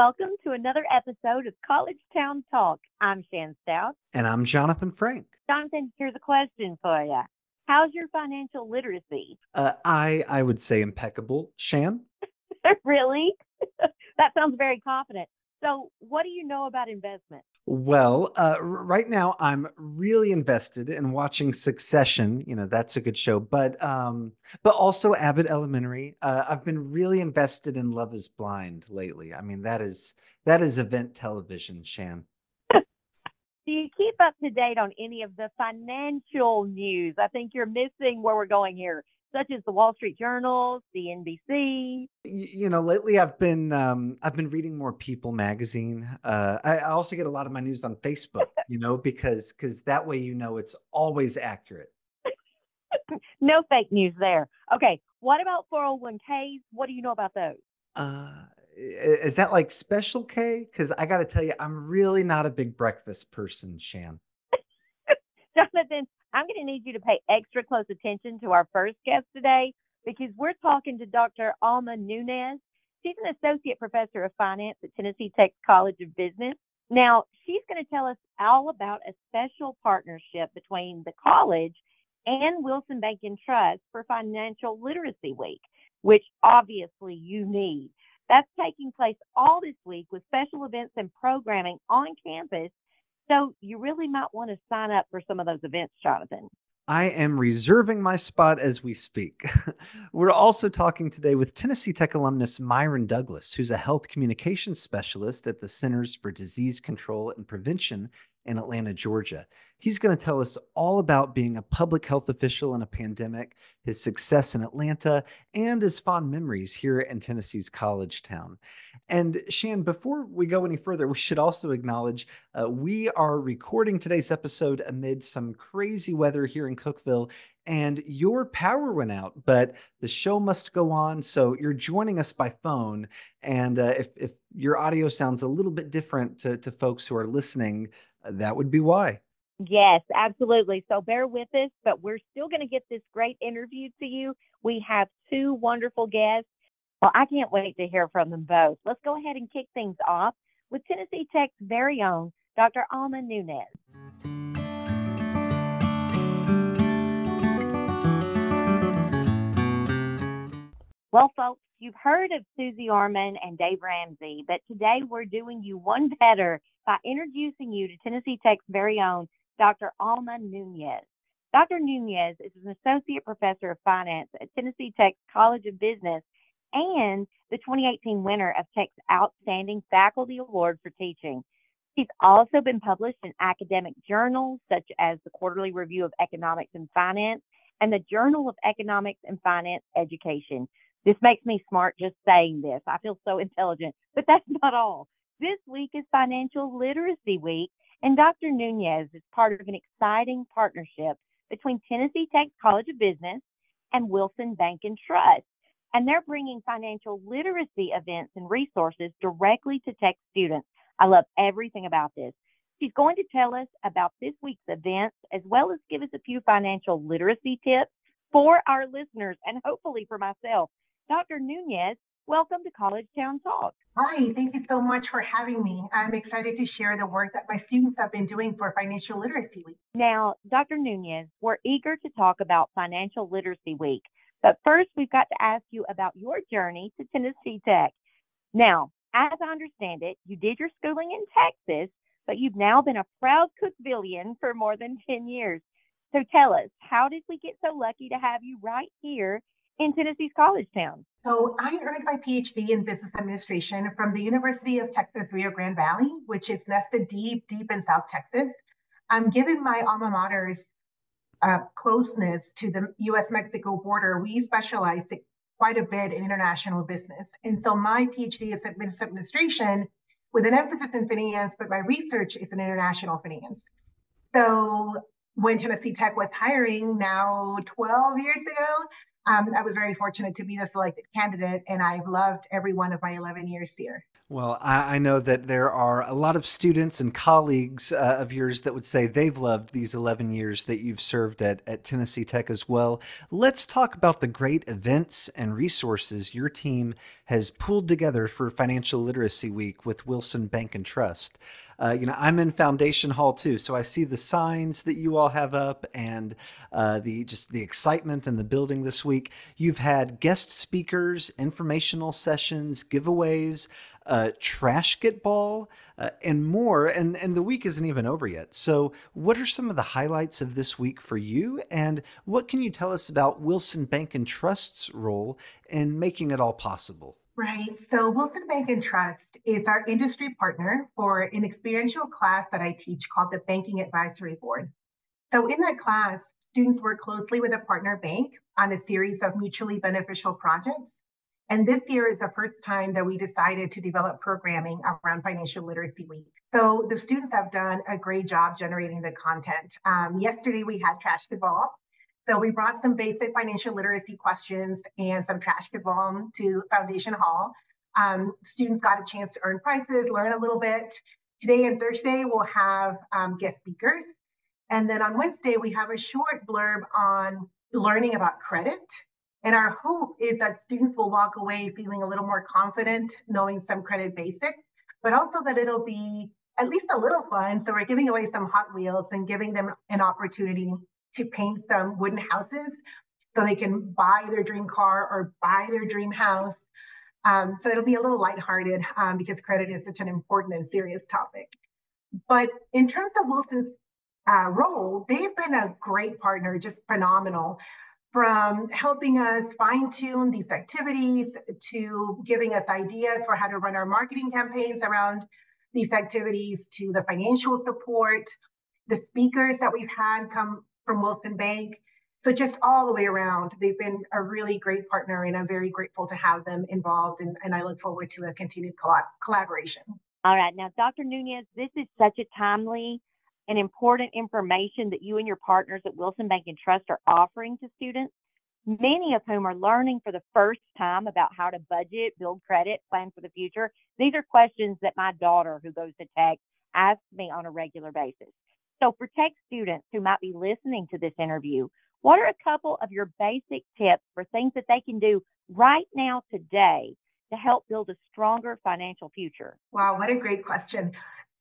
welcome to another episode of College Town Talk. I'm Shan Stout. And I'm Jonathan Frank. Jonathan, here's a question for you. How's your financial literacy? Uh, I I would say impeccable. Shan? really? that sounds very confident. So, what do you know about investment? Well, uh, right now I'm really invested in watching Succession. You know, that's a good show, but um, but also Abbott Elementary. Uh, I've been really invested in Love Is Blind lately. I mean, that is that is event television, Shan. Do you keep up to date on any of the financial news? I think you're missing where we're going here such as the Wall Street Journal, CNBC. You know, lately I've been um, I've been reading more People magazine. Uh, I, I also get a lot of my news on Facebook. you know, because because that way you know it's always accurate. no fake news there. Okay, what about 401ks? What do you know about those? Uh, is that like special K? Because I got to tell you, I'm really not a big breakfast person, Shan. I'm going to need you to pay extra close attention to our first guest today because we're talking to Dr. Alma Nunez. She's an associate professor of finance at Tennessee Tech College of Business. Now, she's going to tell us all about a special partnership between the college and Wilson Bank and Trust for Financial Literacy Week, which obviously you need. That's taking place all this week with special events and programming on campus so you really might want to sign up for some of those events, Jonathan. I am reserving my spot as we speak. We're also talking today with Tennessee Tech alumnus Myron Douglas, who's a health communications specialist at the Centers for Disease Control and Prevention in Atlanta, Georgia. He's going to tell us all about being a public health official in a pandemic, his success in Atlanta, and his fond memories here in Tennessee's college town. And Shan, before we go any further, we should also acknowledge uh, we are recording today's episode amid some crazy weather here in Cookeville, and your power went out, but the show must go on. So you're joining us by phone. And uh, if, if your audio sounds a little bit different to, to folks who are listening, that would be why. Yes, absolutely. So bear with us, but we're still going to get this great interview to you. We have two wonderful guests. Well, I can't wait to hear from them both. Let's go ahead and kick things off with Tennessee Tech's very own Dr. Alma Nunez. Well, folks, you've heard of Suze Orman and Dave Ramsey, but today we're doing you one better by introducing you to Tennessee Tech's very own Dr. Alma Nunez. Dr. Nunez is an associate professor of finance at Tennessee Tech's College of Business and the 2018 winner of Tech's Outstanding Faculty Award for Teaching. She's also been published in academic journals such as the Quarterly Review of Economics and Finance and the Journal of Economics and Finance Education. This makes me smart just saying this. I feel so intelligent, but that's not all. This week is Financial Literacy Week, and Dr. Nunez is part of an exciting partnership between Tennessee Tech College of Business and Wilson Bank and Trust. And they're bringing financial literacy events and resources directly to Tech students. I love everything about this. She's going to tell us about this week's events as well as give us a few financial literacy tips for our listeners and hopefully for myself. Dr. Nunez, welcome to College Town Talk. Hi, thank you so much for having me. I'm excited to share the work that my students have been doing for Financial Literacy Week. Now, Dr. Nunez, we're eager to talk about Financial Literacy Week, but first we've got to ask you about your journey to Tennessee Tech. Now, as I understand it, you did your schooling in Texas, but you've now been a proud Cookvillian for more than 10 years. So tell us, how did we get so lucky to have you right here in Tennessee's college town? So I earned my PhD in business administration from the University of Texas Rio Grande Valley, which is nested deep, deep in South Texas. Um, given my alma mater's uh, closeness to the U.S.-Mexico border, we specialize quite a bit in international business. And so my PhD is in business administration with an emphasis in finance, but my research is in international finance. So when Tennessee Tech was hiring now 12 years ago, um, I was very fortunate to be the selected candidate, and I've loved every one of my 11 years here. Well, I, I, know that there are a lot of students and colleagues uh, of yours that would say they've loved these 11 years that you've served at, at Tennessee Tech as well. Let's talk about the great events and resources your team has pulled together for Financial Literacy Week with Wilson Bank and Trust. Uh, you know, I'm in Foundation Hall too, so I see the signs that you all have up and uh, the just the excitement in the building this week. You've had guest speakers, informational sessions, giveaways uh, trashketball, uh, and more. And, and the week isn't even over yet. So, what are some of the highlights of this week for you? And what can you tell us about Wilson Bank and Trust's role in making it all possible? Right. So, Wilson Bank and Trust is our industry partner for an experiential class that I teach called the Banking Advisory Board. So, in that class, students work closely with a partner bank on a series of mutually beneficial projects and this year is the first time that we decided to develop programming around Financial Literacy Week. So the students have done a great job generating the content. Um, yesterday we had Trashketball. So we brought some basic financial literacy questions and some trash ball to Foundation Hall. Um, students got a chance to earn prizes, learn a little bit. Today and Thursday we'll have um, guest speakers. And then on Wednesday, we have a short blurb on learning about credit and our hope is that students will walk away feeling a little more confident, knowing some credit basics, but also that it'll be at least a little fun. So we're giving away some Hot Wheels and giving them an opportunity to paint some wooden houses so they can buy their dream car or buy their dream house. Um, so it'll be a little lighthearted um, because credit is such an important and serious topic. But in terms of Wilson's uh, role, they've been a great partner, just phenomenal from helping us fine tune these activities to giving us ideas for how to run our marketing campaigns around these activities to the financial support, the speakers that we've had come from Wilson Bank. So just all the way around, they've been a really great partner and I'm very grateful to have them involved and, and I look forward to a continued collaboration. All right. Now, Dr. Nunez, this is such a timely and important information that you and your partners at Wilson Bank and Trust are offering to students, many of whom are learning for the first time about how to budget, build credit, plan for the future. These are questions that my daughter, who goes to tech, asks me on a regular basis. So, for tech students who might be listening to this interview, what are a couple of your basic tips for things that they can do right now today to help build a stronger financial future? Wow, what a great question.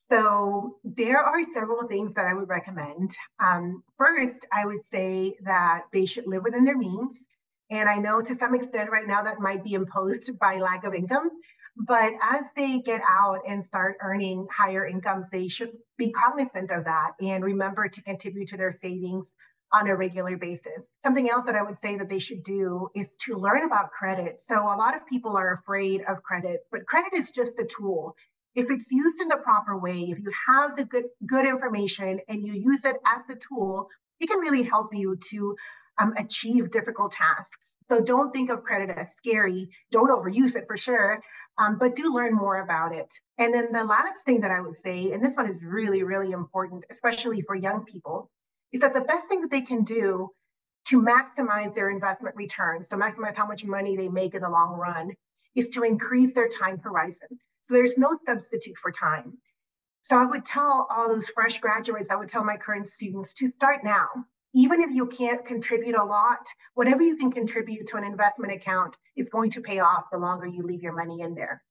So there are several things that I would recommend. Um, first, I would say that they should live within their means. And I know to some extent right now that might be imposed by lack of income. But as they get out and start earning higher incomes, they should be cognizant of that and remember to contribute to their savings on a regular basis. Something else that I would say that they should do is to learn about credit. So a lot of people are afraid of credit, but credit is just a tool if it's used in the proper way, if you have the good good information and you use it as a tool, it can really help you to um, achieve difficult tasks. So don't think of credit as scary. Don't overuse it for sure, um, but do learn more about it. And then the last thing that I would say, and this one is really, really important, especially for young people, is that the best thing that they can do to maximize their investment returns, so maximize how much money they make in the long run, is to increase their time horizon. So there's no substitute for time. So I would tell all those fresh graduates, I would tell my current students to start now. Even if you can't contribute a lot, whatever you can contribute to an investment account is going to pay off the longer you leave your money in there.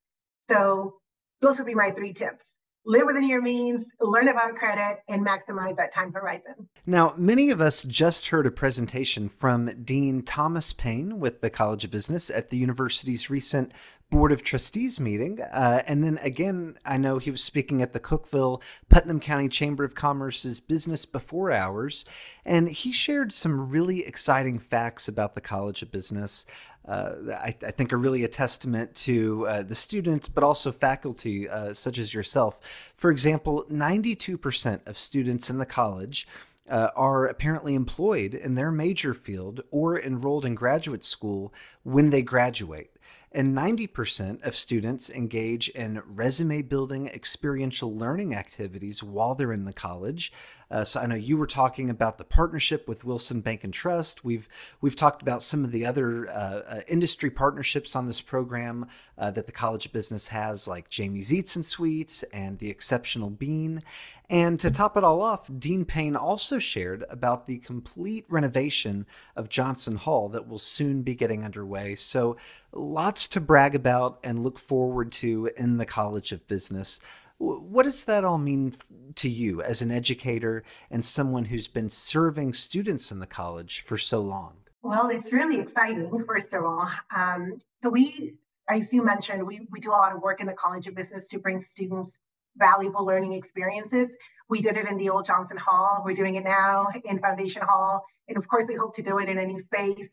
So those would be my three tips live within your means, learn about credit, and maximize that time horizon. Now, many of us just heard a presentation from Dean Thomas Payne with the College of Business at the university's recent Board of Trustees meeting. Uh, and then again, I know he was speaking at the Cookeville Putnam County Chamber of Commerce's Business Before Hours. And he shared some really exciting facts about the College of Business. Uh, I, I, think are really a testament to uh, the students, but also faculty uh, such as yourself. For example, 92% of students in the college uh, are apparently employed in their major field or enrolled in graduate school when they graduate. And 90% of students engage in resume building experiential learning activities while they're in the college. Uh, so I know you were talking about the partnership with Wilson Bank and Trust. We've we've talked about some of the other uh, uh, industry partnerships on this program uh, that the College of Business has, like Jamie's Eats and Sweets and the Exceptional Bean. And to top it all off, Dean Payne also shared about the complete renovation of Johnson Hall that will soon be getting underway. So lots to brag about and look forward to in the College of Business. What does that all mean to you as an educator and someone who's been serving students in the college for so long? Well, it's really exciting, first of all. Um, so, we, as you mentioned, we, we do a lot of work in the College of Business to bring students valuable learning experiences. We did it in the old Johnson Hall. We're doing it now in Foundation Hall. And of course, we hope to do it in a new space.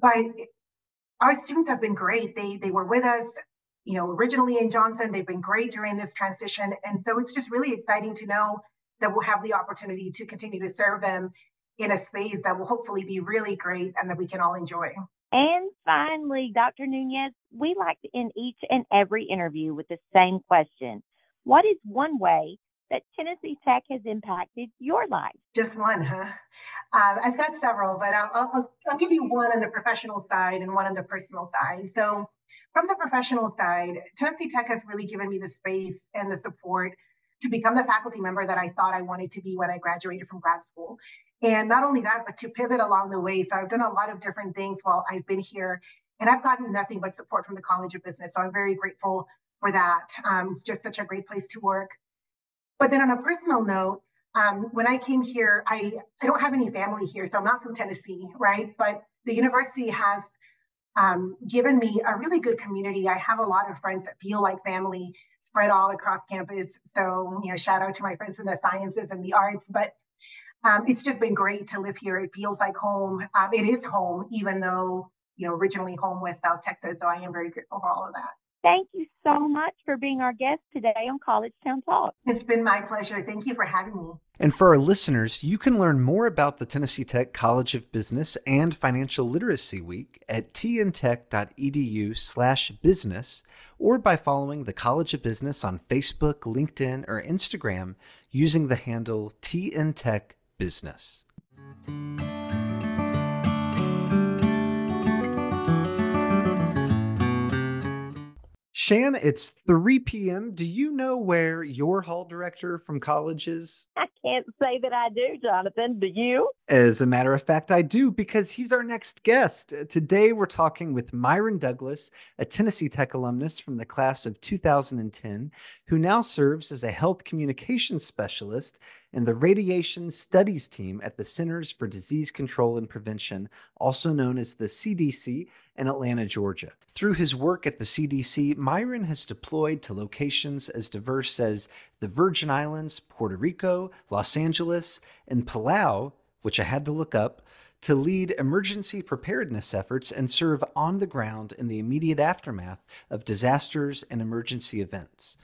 But our students have been great. They, they were with us you know, originally in Johnson. They've been great during this transition. And so it's just really exciting to know that we'll have the opportunity to continue to serve them in a space that will hopefully be really great and that we can all enjoy. And finally, Dr. Nunez, we like to end each and every interview with the same question What is one way that Tennessee Tech has impacted your life? Just one, huh? Uh, I've got several, but I'll, I'll, I'll give you one on the professional side and one on the personal side. So, from the professional side, Tennessee Tech has really given me the space and the support to become the faculty member that I thought I wanted to be when I graduated from grad school. And not only that, but to pivot along the way. So I've done a lot of different things while I've been here, and I've gotten nothing but support from the College of Business. So I'm very grateful for that. Um, it's just such a great place to work. But then on a personal note, um, when I came here, I, I don't have any family here, so I'm not from Tennessee, right? But the university has um, given me a really good community. I have a lot of friends that feel like family spread all across campus. So, you know, shout out to my friends in the sciences and the arts. But um, it's just been great to live here. It feels like home. Um, it is home, even though, you know, originally home was South Texas. So I am very grateful for all of that. Thank you so much for being our guest today on College Town Talk. It's been my pleasure. Thank you for having me. And for our listeners, you can learn more about the Tennessee Tech College of Business and Financial Literacy Week at tntech.edu slash business or by following the College of Business on Facebook, LinkedIn, or Instagram using the handle tntechbusiness. Shan, it's 3 p.m. Do you know where your hall director from college is? I can't say that I do, Jonathan. Do you? As a matter of fact, I do because he's our next guest. Today, we're talking with Myron Douglas, a Tennessee Tech alumnus from the class of 2010, who now serves as a health communications specialist in the Radiation Studies Team at the Centers for Disease Control and Prevention, also known as the CDC, in Atlanta, Georgia. Through his work at the CDC, Myron has deployed to locations as diverse as the Virgin Islands, Puerto Rico, Los Angeles, and Palau, which I had to look up, to lead emergency preparedness efforts and serve on the ground in the immediate aftermath of disasters and emergency events.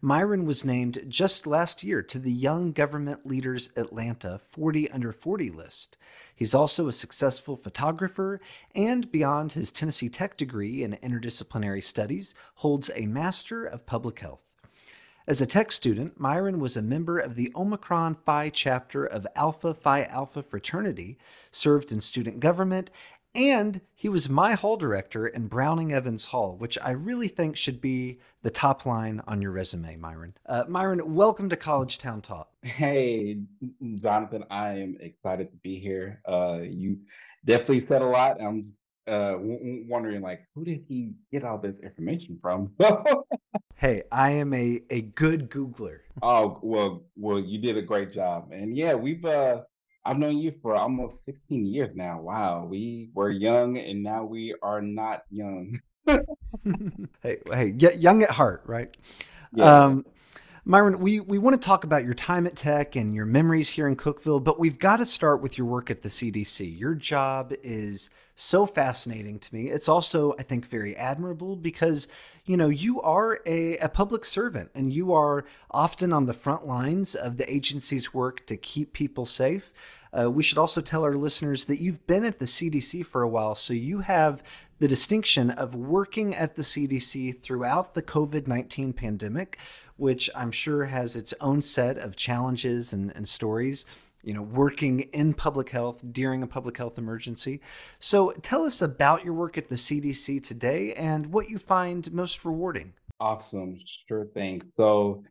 Myron was named just last year to the Young Government Leaders Atlanta 40 Under 40 list. He's also a successful photographer and, beyond his Tennessee Tech degree in interdisciplinary studies, holds a Master of Public Health. As a tech student, Myron was a member of the Omicron Phi chapter of Alpha Phi Alpha fraternity, served in student government, and he was my hall director in Browning Evans Hall, which I really think should be the top line on your resume, Myron. Uh, Myron, welcome to College Town Talk. Hey, Jonathan, I am excited to be here. Uh, you definitely said a lot. I'm uh, w- wondering, like, who did he get all this information from? hey, I am a, a good Googler. oh well, well, you did a great job, and yeah, we've uh, I've known you for almost 16 years now. Wow. We were young and now we are not young. hey, hey, young at heart, right? Yeah. Um, Myron, we, we want to talk about your time at Tech and your memories here in Cookeville, but we've got to start with your work at the CDC. Your job is so fascinating to me. It's also, I think, very admirable because, you know, you are a, a public servant and you are often on the front lines of the agency's work to keep people safe. Uh, we should also tell our listeners that you've been at the CDC for a while, so you have the distinction of working at the CDC throughout the COVID 19 pandemic, which I'm sure has its own set of challenges and, and stories you know, working in public health during a public health emergency. So tell us about your work at the CDC today and what you find most rewarding. Awesome. Sure thing. So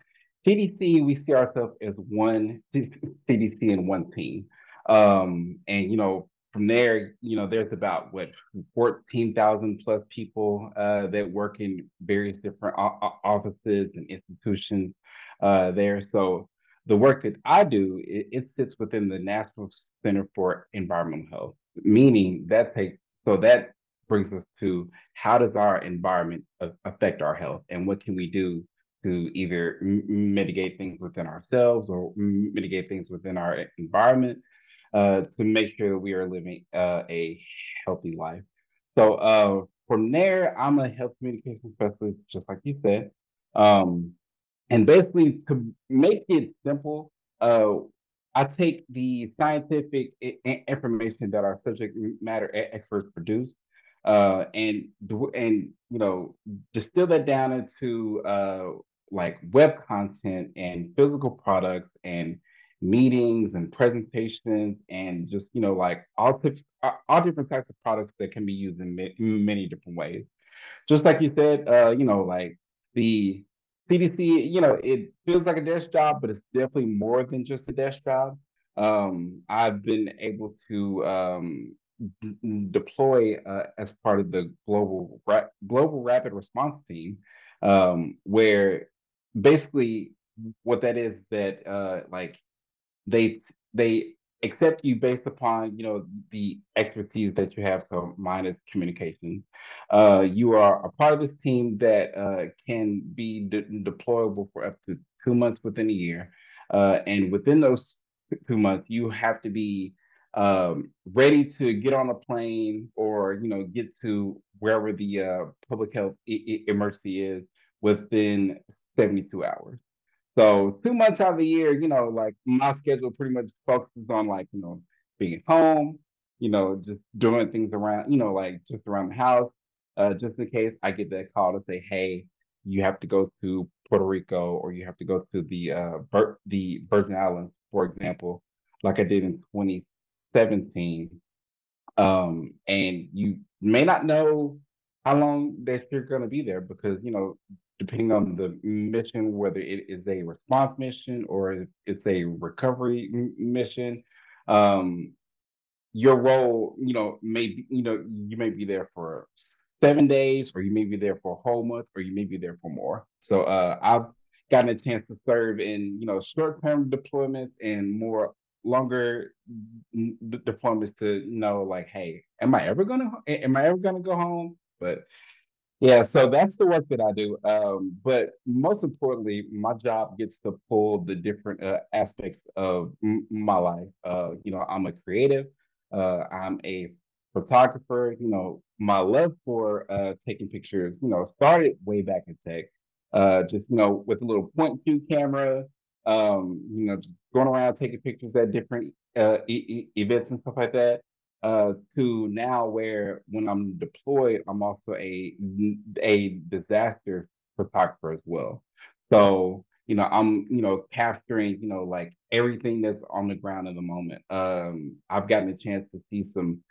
CDC, we see ourselves as one CDC and one team. Um, and, you know, from there, you know, there's about what 14,000 plus people uh, that work in various different offices and institutions uh, there. So the work that I do, it, it, sits within the National Center for Environmental Health, meaning that takes, so that brings us to how does our environment affect our health and what can we do to either mitigate things within ourselves or mitigate things within our environment uh, to make sure we are living uh, a healthy life. So uh, from there, I'm a health communication specialist, just like you said. Um, and basically, to make it simple, uh, I take the scientific information that our subject matter experts produce, uh, and and you know distill that down into uh, like web content and physical products and meetings and presentations and just you know like all types all different types of products that can be used in many different ways just like you said uh you know like the CDC, you know, it feels like a desk job, but it's definitely more than just a desk job. Um, I've been able to um, deploy uh, as part of the global ra- global rapid response team, um, where basically what that is that uh, like they they accept you based upon you know the expertise that you have so mine is communication. Uh, you are a part of this team that uh, can be de- deployable for up to two months within a year. Uh, and within those two months you have to be um, ready to get on a plane or you know get to wherever the uh, public health I- emergency is within 72 hours so two months out of the year, you know, like my schedule pretty much focuses on like, you know, being home, you know, just doing things around, you know, like just around the house, uh, just in case I get that call to say, hey, you have to go to Puerto Rico or you have to go to the uh Vir- the Virgin Islands, for example, like I did in 2017. Um, and you may not know how long that you're going to be there because you know depending on the mission, whether it is a response mission or it's a recovery mission, um, your role, you know, may be, you know, you may be there for seven days, or you may be there for a whole month, or you may be there for more. So uh, I've gotten a chance to serve in, you know, short-term deployments and more longer deployments to know, like, hey, am I ever gonna, am I ever gonna go home? But yeah, so that's the work that I do. Um, but most importantly, my job gets to pull the different uh, aspects of m- my life. Uh, you know, I'm a creative. Uh, I'm a photographer. You know, my love for uh, taking pictures, you know, started way back in tech. Uh, just you know, with a little point two camera. Um, you know, just going around taking pictures at different uh, e- events and stuff like that uh, to now where when I'm deployed, I'm also a a disaster photographer as well. So you know, I'm you know capturing you know like everything that's on the ground in the moment. Um, I've gotten a chance to see some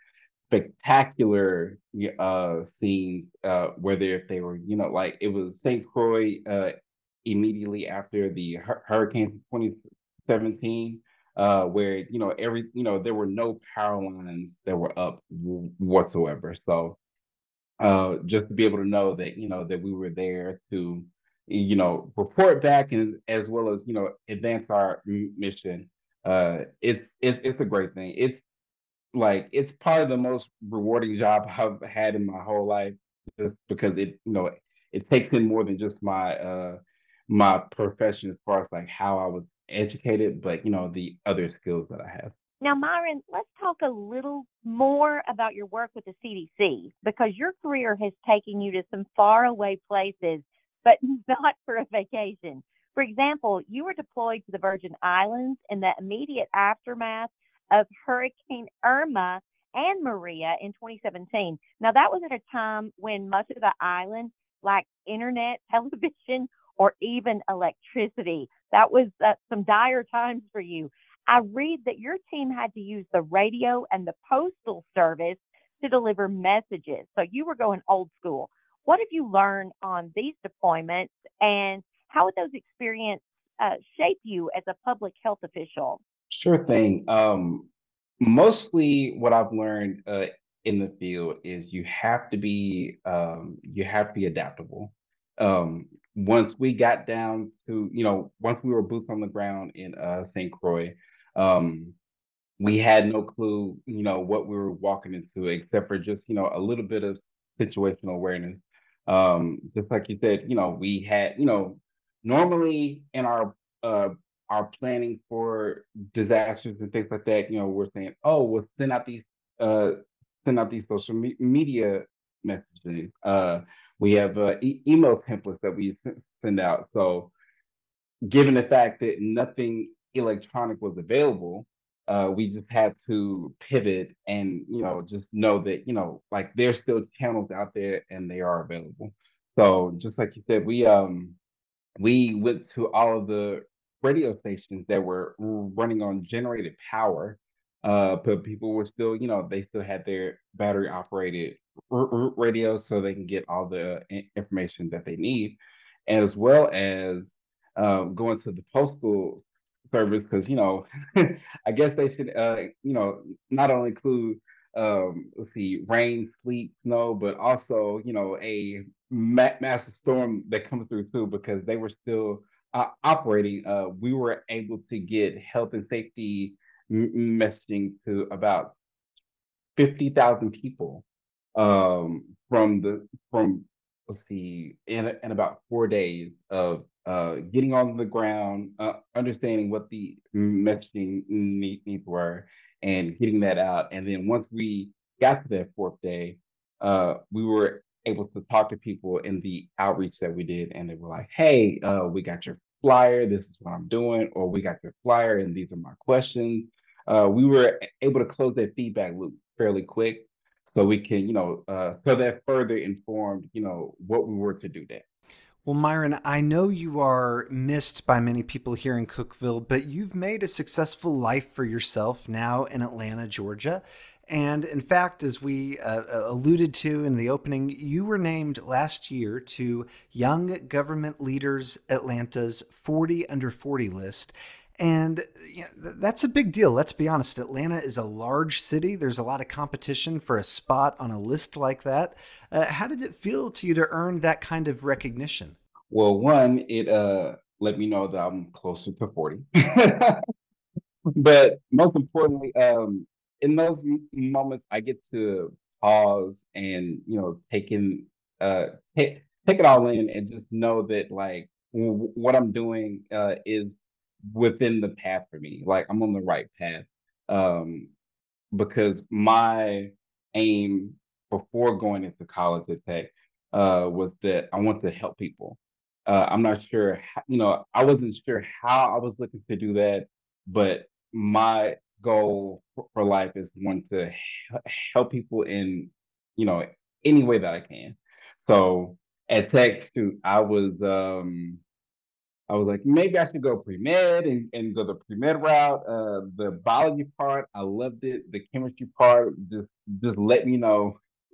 spectacular uh scenes uh whether if they were you know like it was St. Croix uh immediately after the hurricane 2017 uh, where you know every you know there were no power lines that were up whatsoever. So uh, just to be able to know that you know that we were there to you know report back and as well as you know advance our mission. Uh, it's it, it's a great thing. It's like it's probably the most rewarding job I've had in my whole life, just because it you know it takes in more than just my uh my profession as far as like how I was educated, but you know, the other skills that I have. Now, Myron, let's talk a little more about your work with the CDC because your career has taken you to some faraway places, but not for a vacation. For example, you were deployed to the Virgin Islands in the immediate aftermath of Hurricane Irma and Maria in 2017. Now, that was at a time when much of the island lacked internet, television, or even electricity. That was uh, some dire times for you. I read that your team had to use the radio and the postal service to deliver messages. So you were going old school. What have you learned on these deployments and how would those experiences uh, shape you as a public health official? Sure thing. Um, mostly what I've learned uh, in the field is you have to be um, you have to be adaptable. Um, once we got down to you know once we were boots on the ground in uh, St. Croix, um, we had no clue, you know, what we were walking into, except for just, you know, a little bit of situational awareness. Um, just like you said, you know, we had, you know, normally in our uh our planning for disasters and things like that, you know, we're saying, oh, we'll send out these uh send out these social me- media messages. Uh, we have uh, e- email templates that we send out. So, given the fact that nothing electronic was available, uh, we just had to pivot and you know just know that you know like there's still channels out there and they are available. So just like you said, we um we went to all of the radio stations that were running on generated power, uh, but people were still you know they still had their battery operated r- radio so they can get all the information that they need, as well as uh, going to the postal service because you know I guess they should uh you know not only include um let's see rain sleet snow but also you know a ma- massive storm that comes through too because they were still uh, operating uh we were able to get health and safety messaging to about 50,000 people um from the from let's see in in about 4 days of uh, getting on the ground, uh, understanding what the messaging need, needs were, and getting that out. And then once we got to that fourth day, uh, we were able to talk to people in the outreach that we did, and they were like, "Hey, uh, we got your flyer. This is what I'm doing," or "We got your flyer, and these are my questions." Uh, we were able to close that feedback loop fairly quick, so we can, you know, uh, so that further informed, you know, what we were to do next. Well, Myron, I know you are missed by many people here in Cookeville, but you've made a successful life for yourself now in Atlanta, Georgia. And in fact, as we uh, uh alluded to in the opening, you were named last year to Young Government Leaders Atlanta's 40 Under 40 list. And you know, that's a big deal. Let's be honest. Atlanta is a large city. There's a lot of competition for a spot on a list like that. Uh, how did it feel to you to earn that kind of recognition? Well, one, it uh, let me know that I'm closer to 40. but most importantly, um, in those moments, I get to pause and you know take in uh take take it all in and just know that like w- what I'm doing uh is within the path for me. Like I'm on the right path. Um, because my aim before going into college at Tech uh, was that I want to help people. Uh, I'm not sure, how, you know, I wasn't sure how I was looking to do that, but my goal for life is one to help people in, you know, any way that I can. So at Tech, shoot, I was um, I was like, maybe I should go pre-med and, and go the pre-med route. Uh, the biology part, I loved it. The chemistry part, just just let me know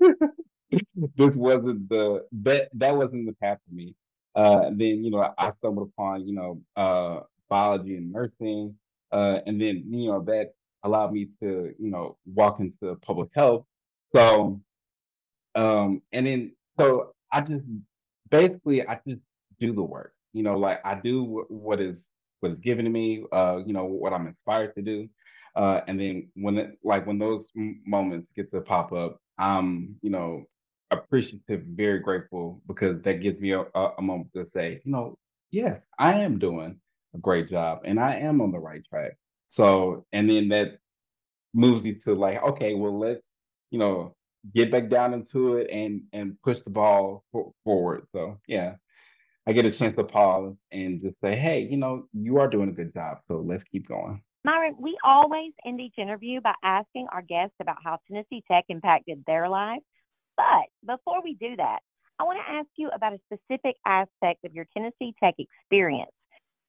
this wasn't the that that wasn't the path for me. Uh, then you know I stumbled upon you know uh, biology and nursing, uh, and then you know that allowed me to you know walk into public health. So, um, and then so I just basically I just do the work you know, like I do what is what is given to me, uh, you know, what I'm inspired to do. Uh, and then when it, like when those moments get to pop up, I'm, you know, appreciative, very grateful because that gives me a, a moment to say, you know, yeah, I am doing a great job and I am on the right track. So, and then that moves you to like, okay, well, let's, you know, get back down into it and and push the ball for, forward. So yeah, I get a chance to pause and just say, hey, you know, you are doing a good job. So let's keep going. Myron, we always end each interview by asking our guests about how Tennessee Tech impacted their lives. But before we do that, I want to ask you about a specific aspect of your Tennessee Tech experience.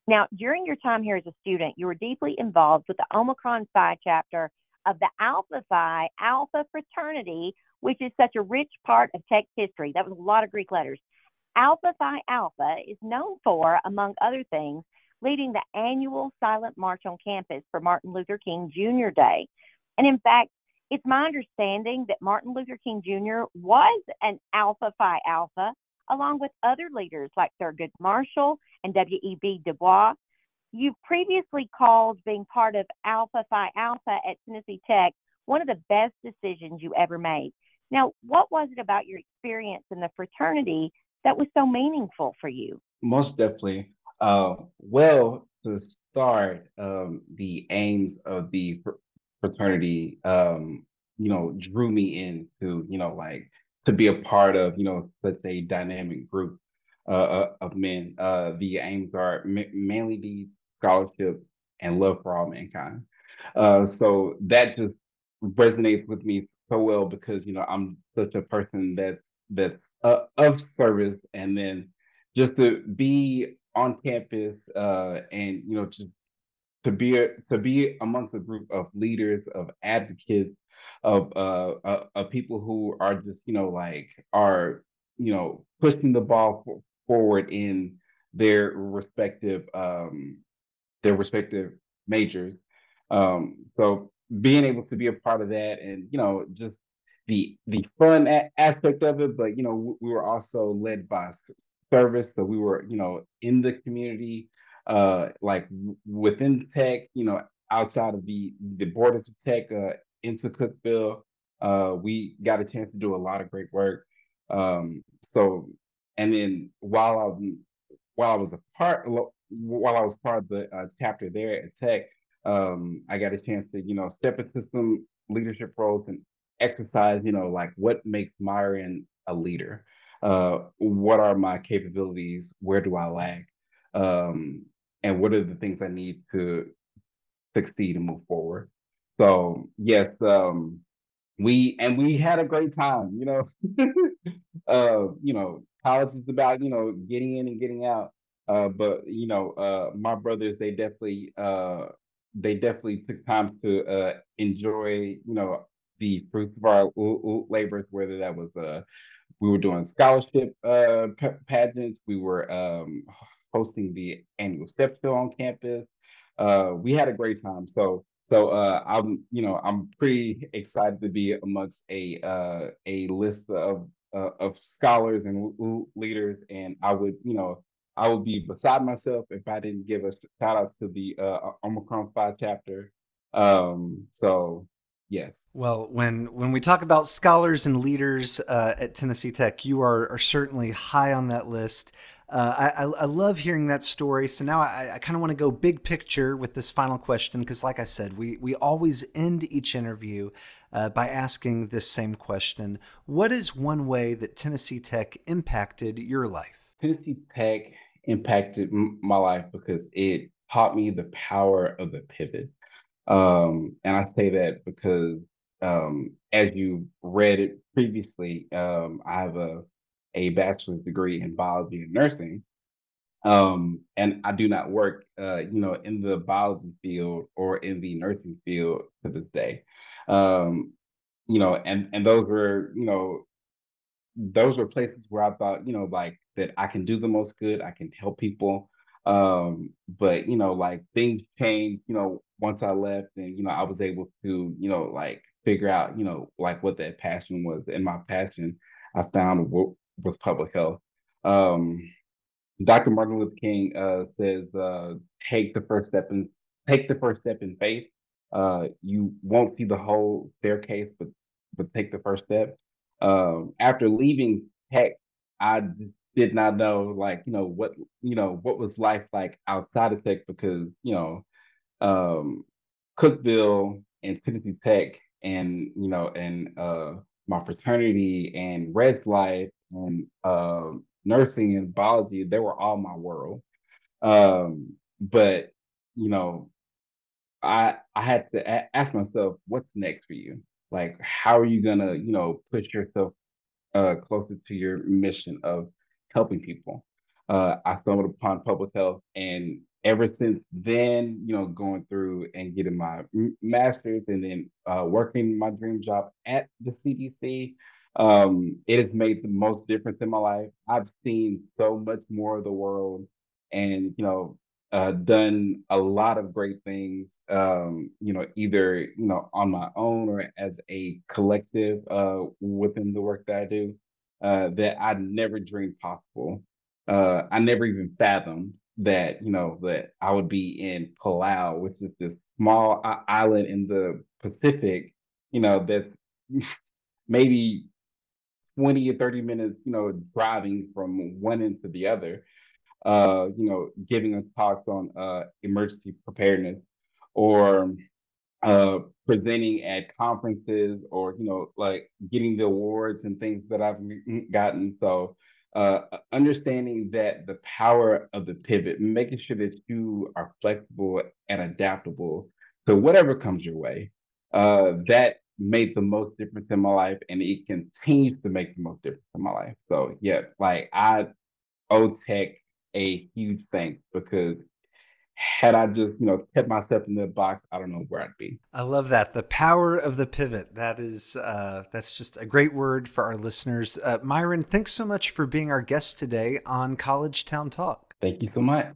Now, during your time here as a student, you were deeply involved with the Omicron Phi chapter of the Alpha Phi Alpha fraternity, which is such a rich part of Tech's history. That was a lot of Greek letters. Alpha Phi Alpha is known for, among other things, leading the annual silent march on campus for Martin Luther King Jr. Day. And in fact, it's my understanding that Martin Luther King Jr. was an Alpha Phi Alpha, along with other leaders like Thurgood Marshall and W.E.B. Du Bois. You've previously called being part of Alpha Phi Alpha at Tennessee Tech one of the best decisions you ever made. Now, what was it about your experience in the fraternity that was so meaningful for you? Most definitely. Uh, well, to start, um, the aims of the fraternity, um, you know, drew me into, you know, like to be a part of, you know, such a dynamic group uh, uh of men. Uh, the aims are mainly the scholarship and love for all mankind. Uh, so that just resonates with me so well because you know I'm such a person that that uh, of service, and then just to be on campus uh, and you know just to be to be amongst a group of leaders, of advocates, of uh, uh, of people who are just you know like are you know pushing the ball for, forward in their respective um, their respective majors. Um, so being able to be a part of that, and you know just the the fun a- aspect of it, but you know we were also led by service, so we were you know in the community uh, like within tech, you know, outside of the the borders of tech uh, into Cookeville. Uh, we got a chance to do a lot of great work. Um, so, and then while I while I was a part while I was part of the uh, chapter there at Tech, um, I got a chance to you know step into some leadership roles and exercise you know like what makes Myron a leader. Uh, what are my capabilities? Where do I lag? Um, and what are the things I need to succeed and move forward. So yes, um, we and we had a great time. You know, uh, you know, college is about you know getting in and getting out. Uh, but you know, uh, my brothers they definitely uh, they definitely took time to uh, enjoy you know the fruits of our labors, whether that was uh, we were doing scholarship uh, pageants, we were um, hosting the annual step show on campus. Uh, we had a great time. So so uh, I'm you know I'm pretty excited to be amongst a uh, a list of uh, of scholars and leaders, and I would you know I would be beside myself if I didn't give a shout out to the uh, Omicron Phi chapter. Um, so Yes. Well, when when we talk about scholars and leaders uh, at Tennessee Tech, you are, are certainly high on that list. Uh, I, I, love hearing that story. So now I, I kind of want to go big picture with this final question because, like I said, we, we always end each interview uh, by asking this same question What is one way that Tennessee Tech impacted your life? Tennessee Tech impacted my life because it taught me the power of the pivot. Um, and I say that because, um, as you read it previously, um, I have a a bachelor's degree in biology and nursing. Um, and I do not work, uh, you know, in the biology field or in the nursing field to this day. Um, you know, and and those were, you know, those were places where I thought, you know, like that I can do the most good, I can help people. Um, but you know, like things changed, you know, once I left and you know, I was able to, you know, like figure out, you know, like what that passion was. And my passion I found with public health. Um, Dr. Martin Luther King uh, says, uh, "Take the first step and take the first step in faith. Uh, you won't see the whole staircase, but but take the first step." Um, after leaving Tech, I did not know, like you know, what you know, what was life like outside of Tech because you know, um, Cookeville in Tennessee Tech and you know and uh, my fraternity and res life and uh, nursing and biology, they were all my world. Um, but you know, I I had to a- ask myself, what's next for you? Like, how are you gonna, you know, put yourself uh, closer to your mission of helping people? Uh, I stumbled upon public health, and ever since then, you know, going through and getting my master's, and then uh, working my dream job at the CDC, um, it has made the most difference in my life. I've seen so much more of the world, and you know, uh, done a lot of great things, um, you know, either, you know, on my own or as a collective uh, within the work that I do uh, that I never dreamed possible. Uh, I never even fathomed that, you know, that I would be in Palau, which is this small island in the Pacific, you know, that's maybe 20 or 30 minutes, you know, driving from one end to the other uh, you know, giving a talk on uh, emergency preparedness or uh, presenting at conferences or, you know, like getting the awards and things that I've gotten. So uh, understanding that the power of the pivot, making sure that you are flexible and adaptable to whatever comes your way, uh, that made the most difference in my life and it continues to make the most difference in my life. So yeah, like I owe tech a huge thanks because had I just, you know, kept myself in the box, I don't know where I'd be. I love that. The power of the pivot. That is, uh, that's just a great word for our listeners. Uh, Myron, thanks so much for being our guest today on College Town Talk. Thank you so much.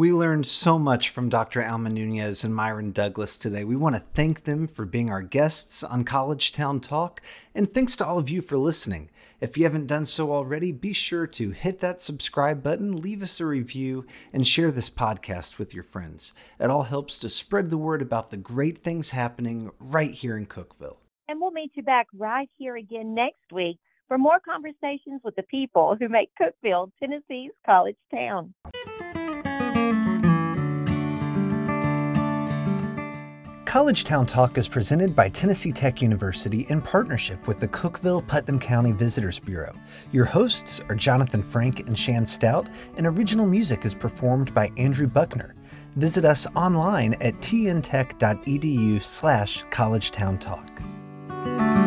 We learned so much from Dr. Alma Núñez and Myron Douglas today. We want to thank them for being our guests on College Town Talk, and thanks to all of you for listening. If you haven't done so already, be sure to hit that subscribe button, leave us a review, and share this podcast with your friends. It all helps to spread the word about the great things happening right here in Cookeville. And we'll meet you back right here again next week for more conversations with the people who make Cookeville Tennessee's college town. College Town Talk is presented by Tennessee Tech University in partnership with the Cookeville Putnam County Visitors Bureau. Your hosts are Jonathan Frank and Shan Stout, and original music is performed by Andrew Buckner. Visit us online at tntech.edu slash collegetowntalk.